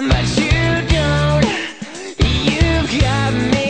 But you don't, you've got me